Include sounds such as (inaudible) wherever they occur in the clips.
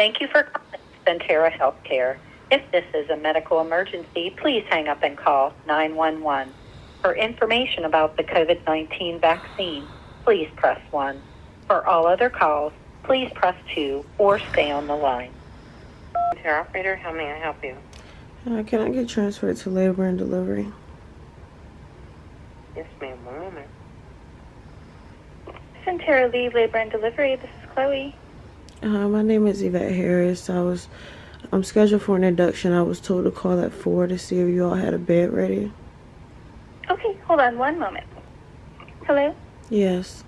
Thank you for calling Sentara Healthcare. If this is a medical emergency, please hang up and call 911. For information about the COVID 19 vaccine, please press 1. For all other calls, please press 2 or stay on the line. Sentara operator, how may I help you? Uh, can I get transferred to labor and delivery? Yes, ma'am. One moment. Sentara Leigh Labor and Delivery. This is Chloe. Uh, my name is Yvette Harris. I was I'm scheduled for an induction. I was told to call at four to see if you all had a bed ready. Okay, hold on one moment. Hello? Yes.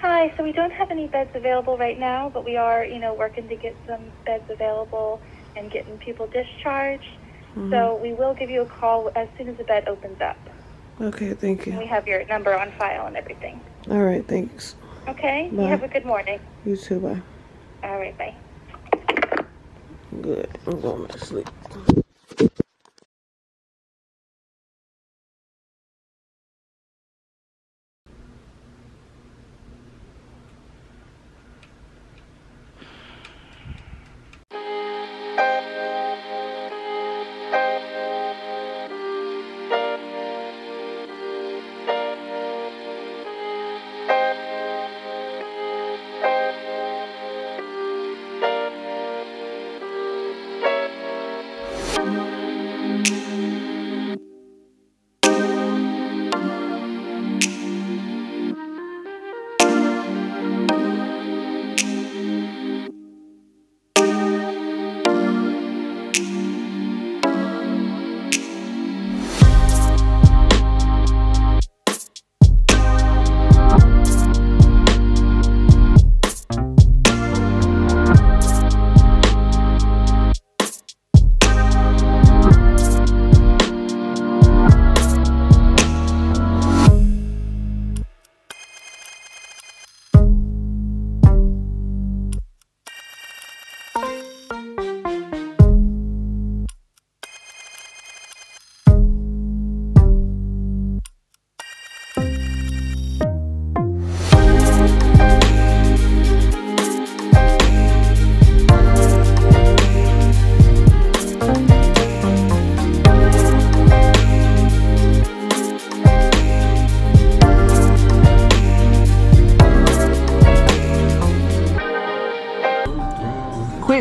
Hi, so we don't have any beds available right now, but we are, you know, working to get some beds available and getting people discharged. Mhm. So we will give you a call as soon as the bed opens up. Okay, thank And we have your number on file and everything. All right, thanks. Okay? Bye. You have a good morning. You too, bye. All right, bye. Good. I'm going to sleep.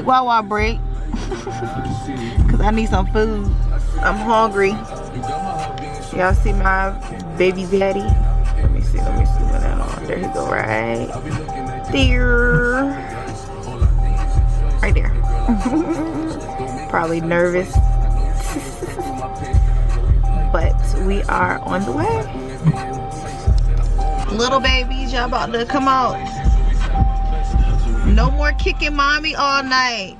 Quick Wawa break. (laughs) Cause I need some food. I'm hungry. Y'all see my baby daddy? Let me see, let me see what that on. There he go, right there. Right there. (laughs) Probably nervous. (laughs) but we are on the way. Little babies, y'all about to come out. No more kicking mommy all night.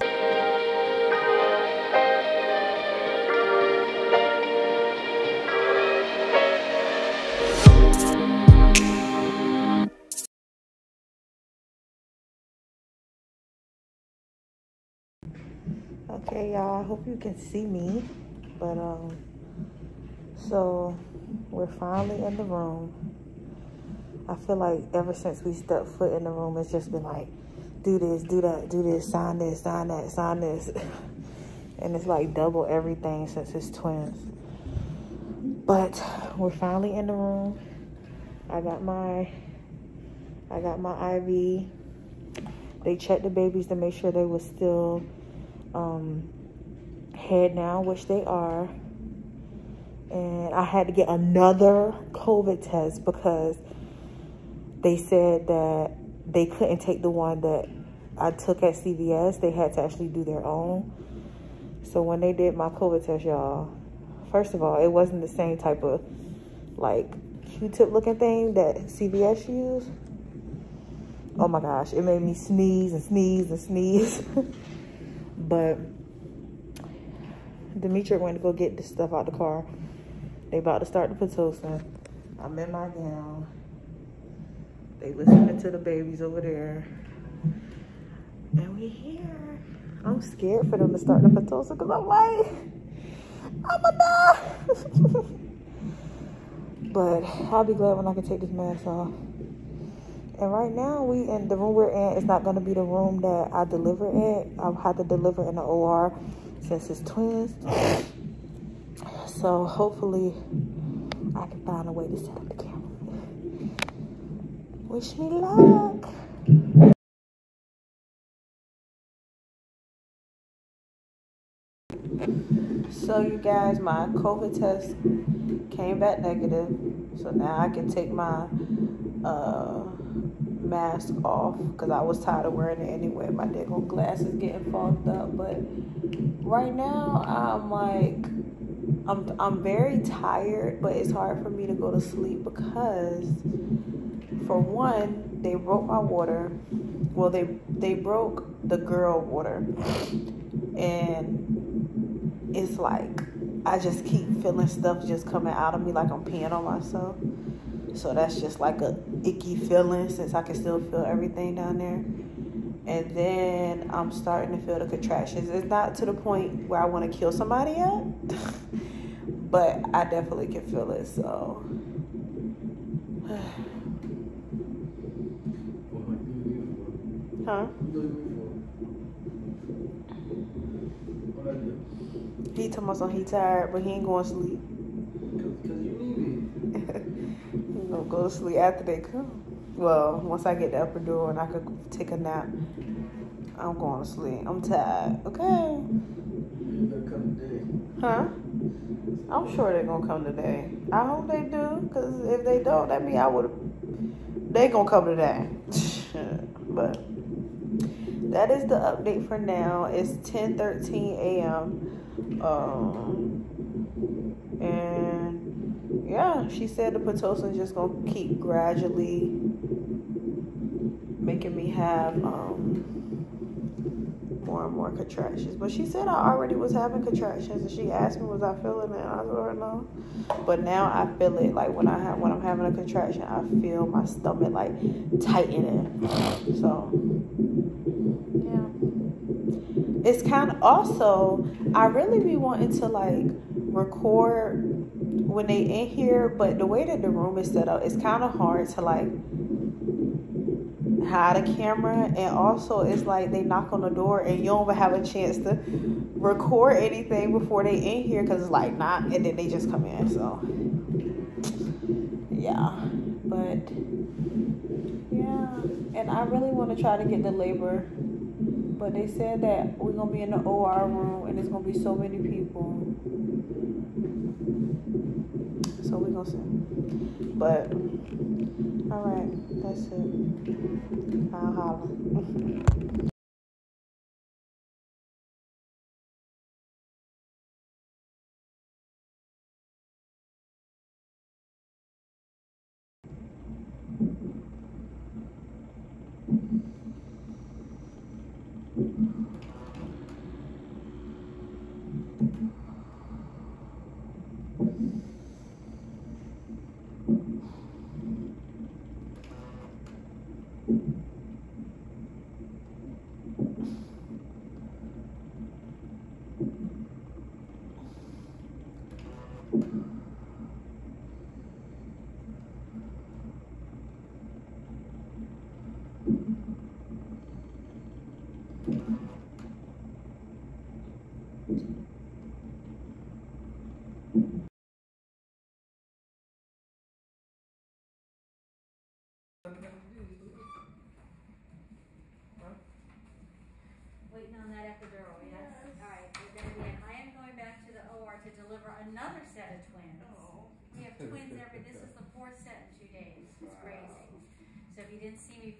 Okay, y'all. I hope you can see me. But, um, so we're finally in the room. I feel like ever since we stepped foot in the room, it's just been like, do this, do that, do this, sign this, sign that, sign this. and it's like double everything since it's twins. But we're finally in the room. I got my I got my IV. They checked the babies to make sure they were still um, head now, which they are. And I had to get another COVID test because they said that they couldn't take the one that I took at CVS. They had to actually do their own. So when they did my COVID test, y'all, first of all, it wasn't the same type of like Q-tip looking thing that CVS used. Oh my gosh, it made me sneeze and sneeze and sneeze. (laughs) but Demetri went to go get this stuff out the car. They about to start the Pitocin. I'm in my gown. They listening to the babies over there. And we here. I'm scared for them to start the Pitocin because I'm like, I'm a die. (laughs) but I'll be glad when I can take this mask off. And right now, we in the room we're in is not going to be the room that I deliver in. I've had to deliver in the OR since it's twins. So hopefully, I can find a way to set up the camera. Wish me luck. So you guys, my COVID test came back negative. So now I can take my uh, mask off because I was tired of wearing it anyway. My daggone glasses getting fogged up. But right now I'm like I'm I'm very tired, but it's hard for me to go to sleep because for one, they broke my water. Well, they they broke the girl water. And it's like I just keep feeling stuff just coming out of me like I'm peeing on myself. So that's just like a icky feeling since I can still feel everything down there. And then I'm starting to feel the contractions. It's not to the point where I want to kill somebody yet, (laughs) but I definitely can feel it. So. (sighs) (sighs) huh? He told me something he tired, but he ain't going to sleep. Cause, you need (laughs) he gonna go to sleep after they come. Well, once I get the epidural and I could take a nap, I'm going to sleep. I'm tired. Okay. They're come today. Huh? I'm sure they're gonna come today. I hope they do, cause if they don't, that mean I would. They gonna come today. (laughs) but that is the update for now. It's 10:13 a.m. Um, and yeah, she said the Pitocin just gonna keep gradually making me have um, more and more contractions. But she said I already was having contractions, and she asked me was I feeling it. I told her no. But now I feel it. Like when I have when I'm having a contraction, I feel my stomach like tightening. So yeah, it's kind of also I really be wanting to like record when they in here, but the way that the room is set up, it's kind of hard to like hide a camera, and also it's like they knock on the door and you don't even have a chance to record anything before they in here because it's like not, and then they just come in. So yeah, but yeah, and I really want to try to get the labor but they said that we're gonna be in the OR room and there's gonna be so many people. So we're gonna see. But all right, that's it. I'll holler. Waiting on that epidural, yes? All right, we're gonna be, I am going back to the OR to deliver another set of twins. Oh. We have (laughs) twins every, this is the fourth set in two days, it's crazy. So if you didn't see me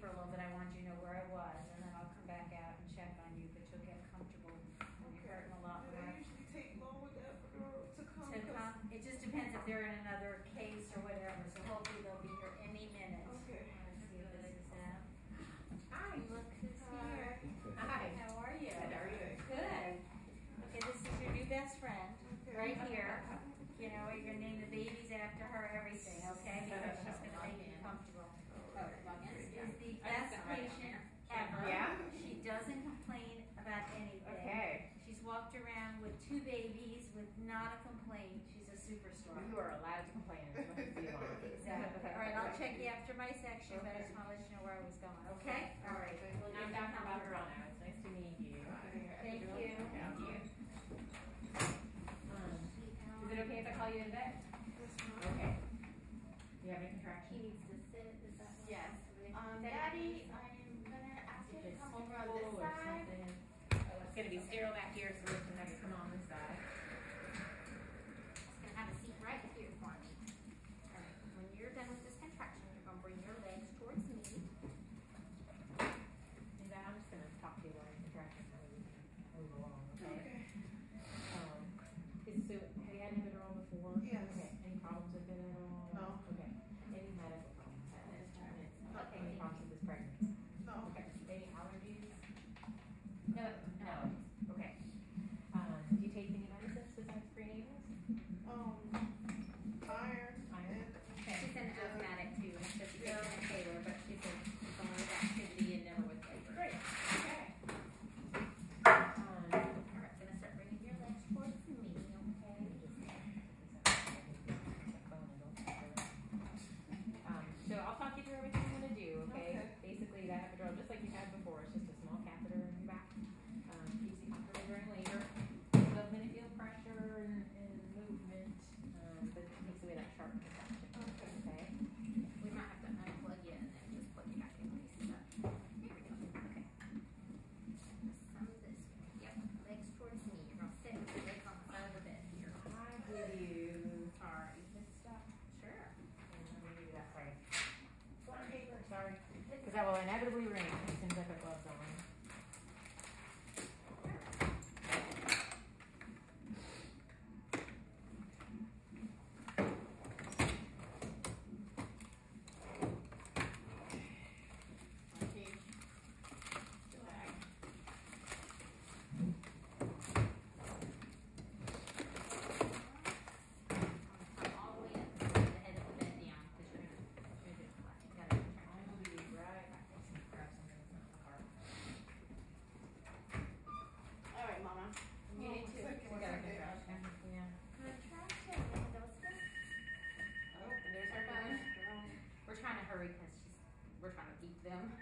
them.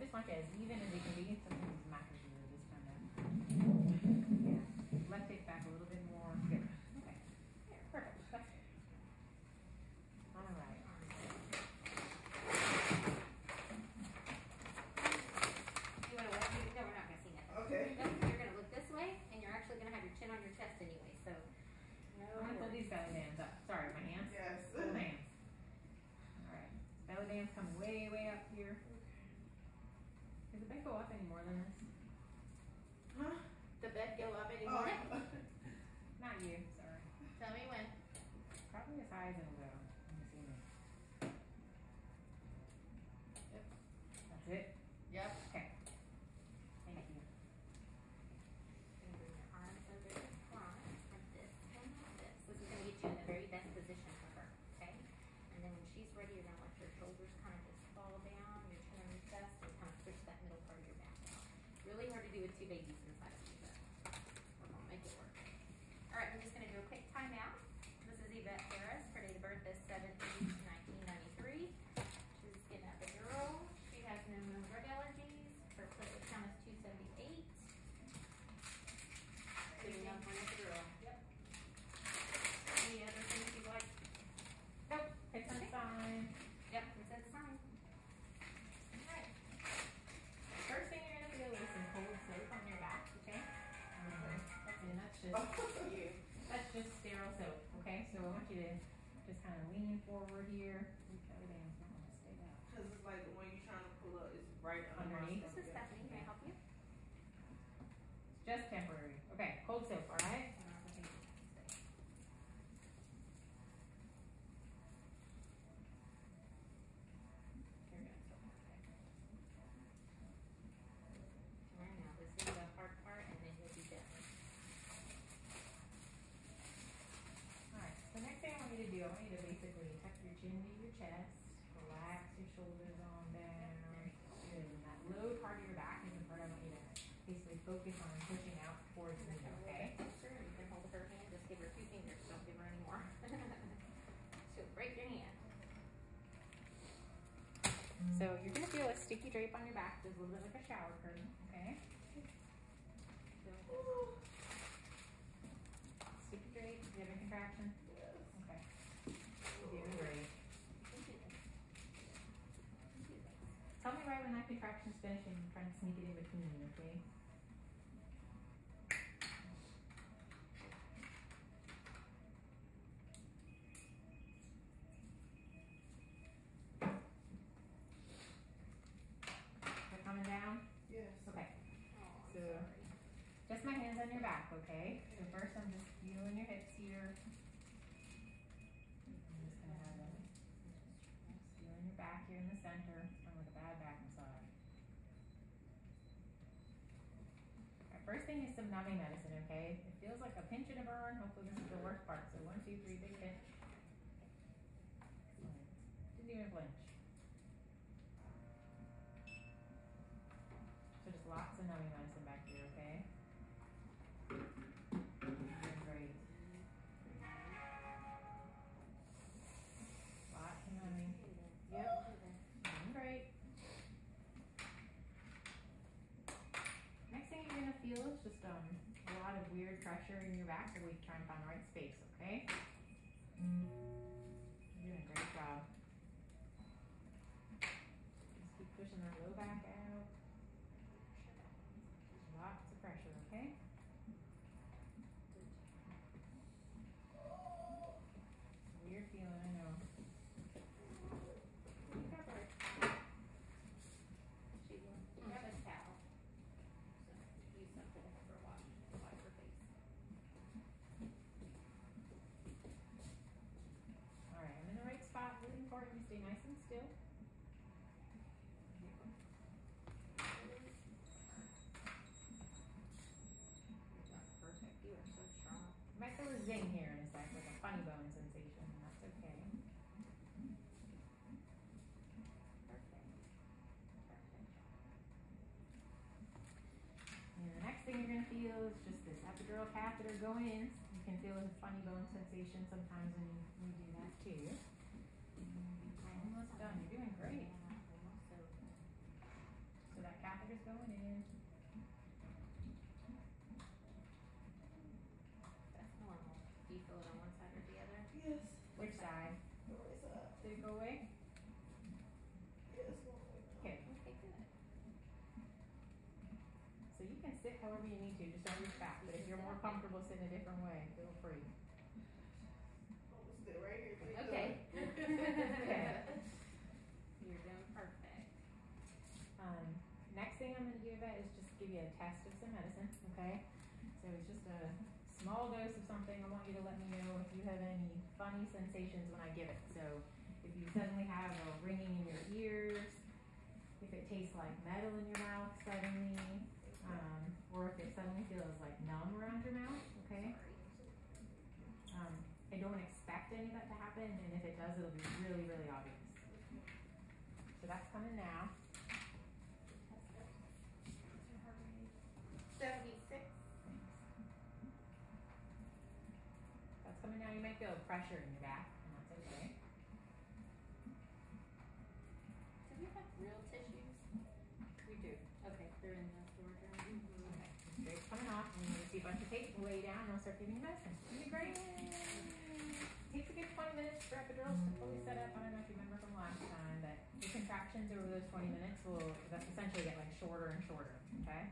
this market is even in the That's just sterile soap, okay? So I want you to just kind of lean forward here. you want you to basically tuck your chin to your chest, relax your shoulders on down, and that low part of your back is in front of you to basically focus on pushing out towards the okay? Sure, you can hold her hand, just give her two fingers, don't give her any more. (laughs) so break your hand. So you're gonna feel a sticky drape on your back, just a little bit like a shower curtain, okay? So, Spanish and trying to sneak it in between okay? They're coming down? Yes. Okay. Oh, so, sorry. just my hands on your back, okay? So first I'm just feeling your hips here. I'm just gonna have them. You and your back here in the center. first thing is some numbing medicine, okay? It feels like a pinch and a burn. Hopefully this is the worst part. So one, two, three, big pinch. pressure in your back and we try and find the right space, okay? feels just this epidural catheter going in. You can feel a funny bone sensation sometimes when you, when you do that too. Almost done. You're doing great. So that catheter's going in. So you can sit however you need to, just don't reach back. But if you're more comfortable sitting a different way, feel free. Okay. (laughs) okay. You're doing perfect. Um, next thing I'm going to do about is just give you a test of some medicine, okay? So it's just a small dose of something. I want you to let me know if you have any funny sensations when I give it. So if you suddenly have a ringing in your ears, if it tastes like metal in your mouth suddenly, suddenly feels like numb around your mouth, okay? Um, I don't expect any of that to happen, and if it does, it'll be really, really obvious. So that's coming now. 76. That's coming now. You might feel pressure bunch of tape, lay down, and I'll start giving you medicine. It'll be great. Takes a good 20 minutes for epidurals to fully set up. I don't know if you remember from last time, that the contractions over those 20 minutes will that's essentially get like shorter and shorter, okay?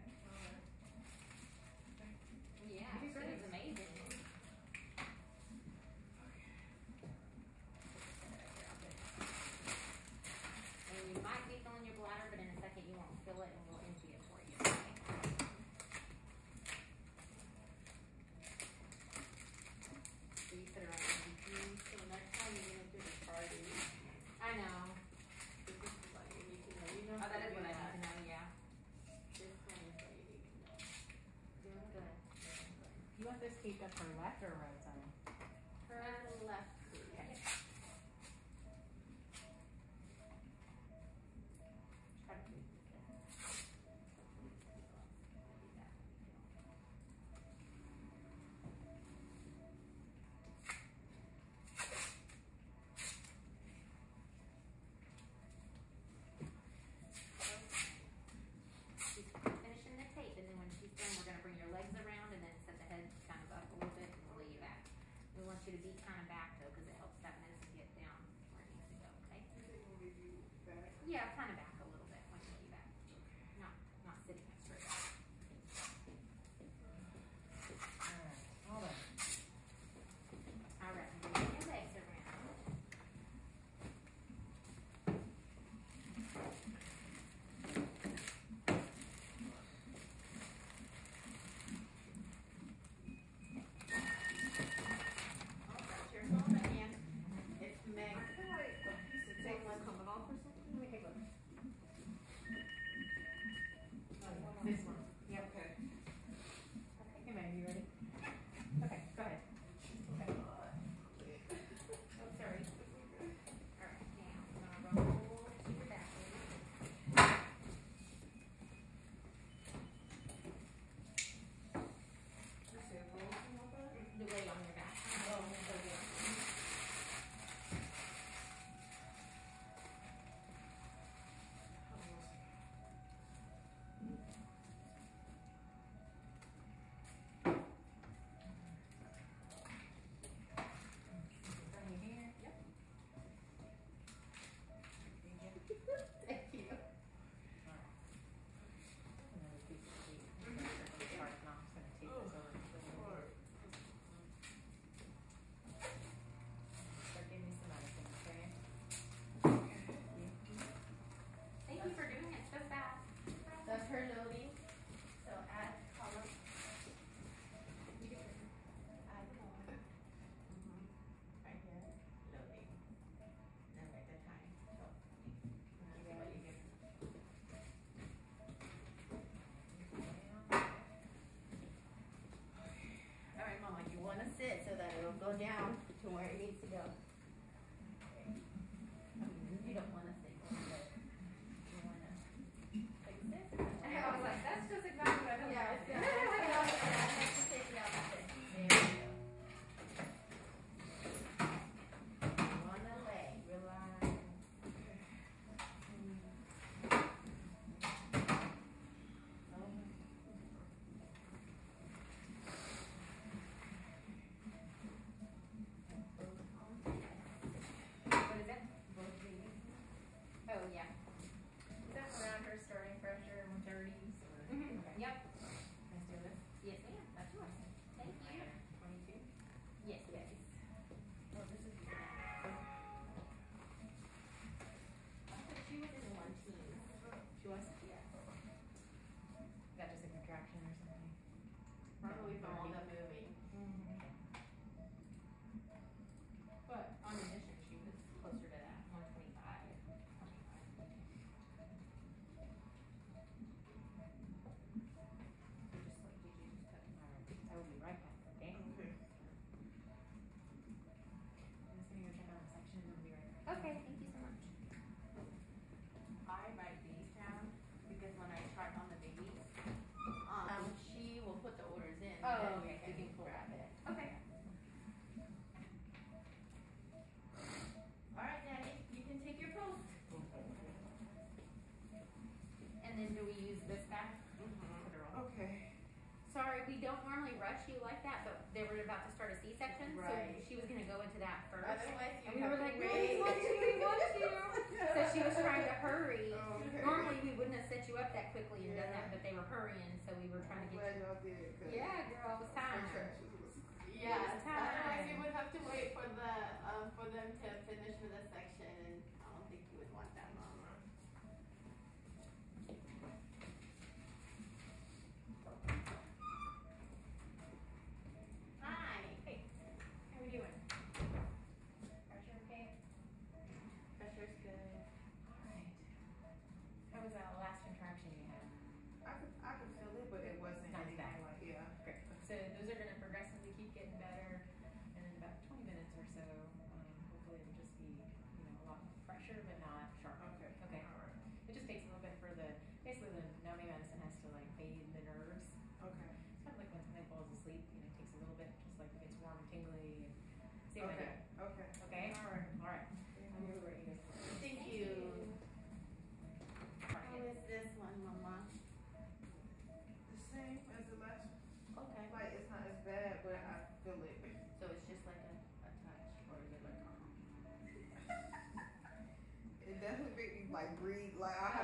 from all movie. Like I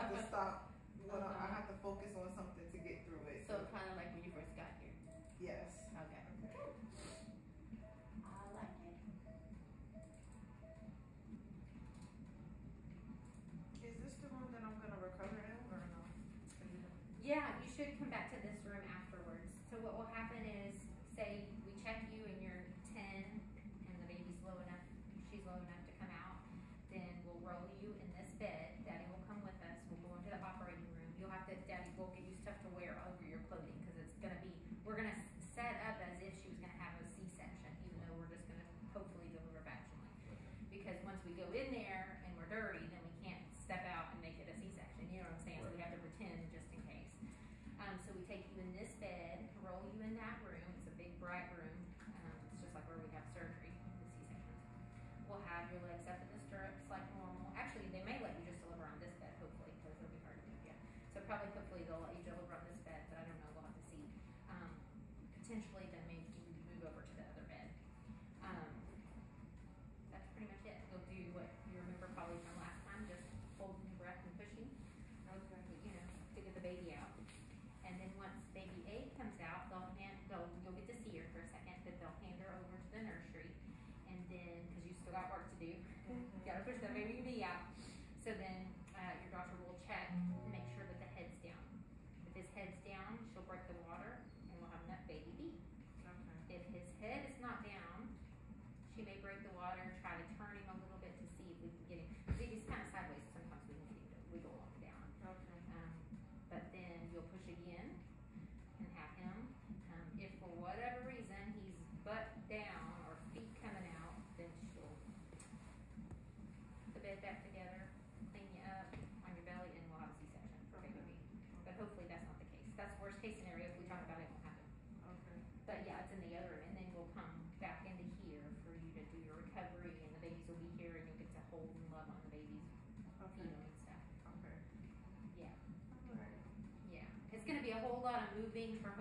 moving from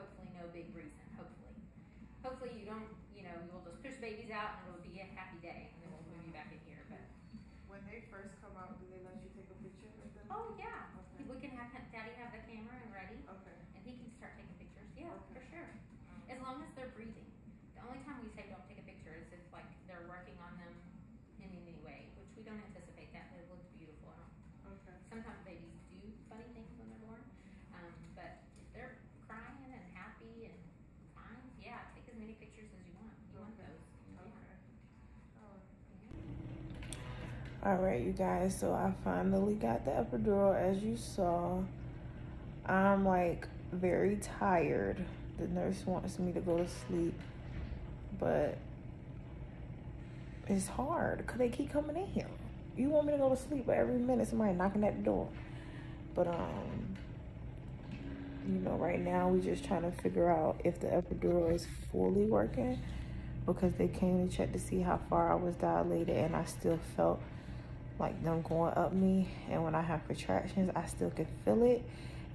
All right, you guys, so I finally got the epidural. As you saw, I'm like very tired. The nurse wants me to go to sleep, but it's hard because they keep coming in here. You want me to go to sleep, but every minute somebody knocking at the door. But, um, you know, right now we're just trying to figure out if the epidural is fully working because they came to check to see how far I was dilated and I still felt like them going up me and when I have contractions I still can feel it.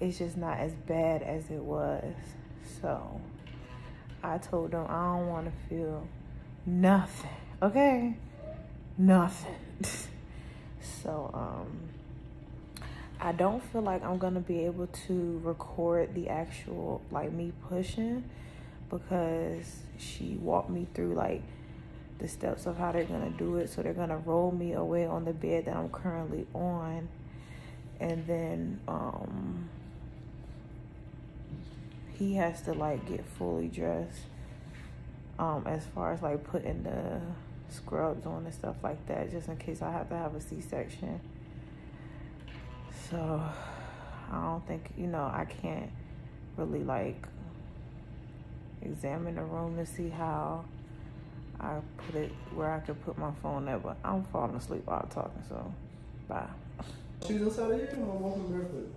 It's just not as bad as it was. So I told them I don't want to feel nothing. Okay? Nothing. (laughs) so um I don't feel like I'm going to be able to record the actual like me pushing because she walked me through like the steps of how they're gonna do it. So they're gonna roll me away on the bed that I'm currently on, and then um, he has to like get fully dressed. Um, as far as like putting the scrubs on and stuff like that, just in case I have to have a C-section. So I don't think, you know, I can't really like examine the room to see how I put it where I could put my phone at, but I'm falling asleep while I'm talking, so bye. She's inside of here or I'm walking barefoot?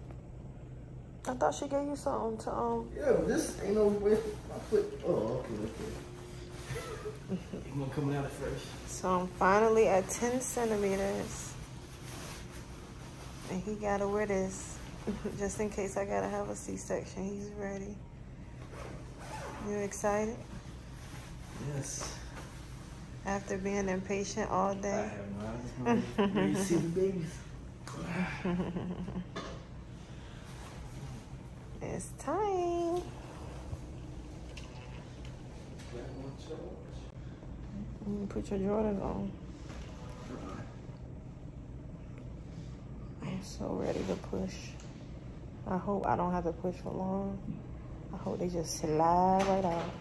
I thought she gave you something to um Yeah, but this ain't no way. My foot. Oh, okay, okay. you gonna come out at first? So I'm finally at 10 centimeters. And he gotta wear this (laughs) just in case I gotta have a C-section. He's ready. You excited? Yes. After being impatient all I day? have mine. Ready to see the babies. (laughs) It's time. You put your Jordans on. I'm so ready to push. I hope I don't have to push for long. I hope they just slide right out.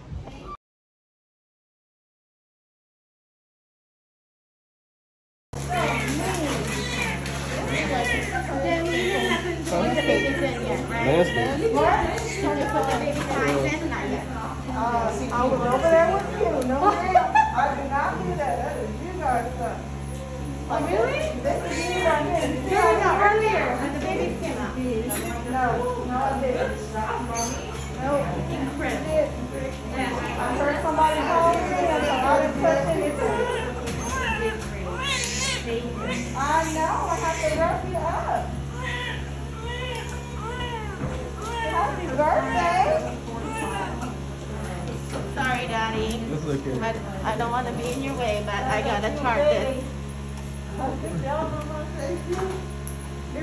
Your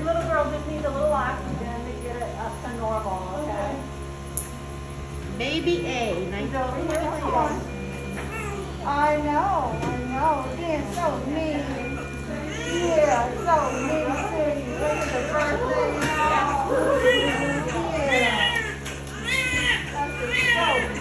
little girl just needs a little oxygen to get it up to normal, okay? Baby A, nice to. I know, I know, being so mean. Yeah, so mean you. Look at the birthday now. Yeah. That's so bad.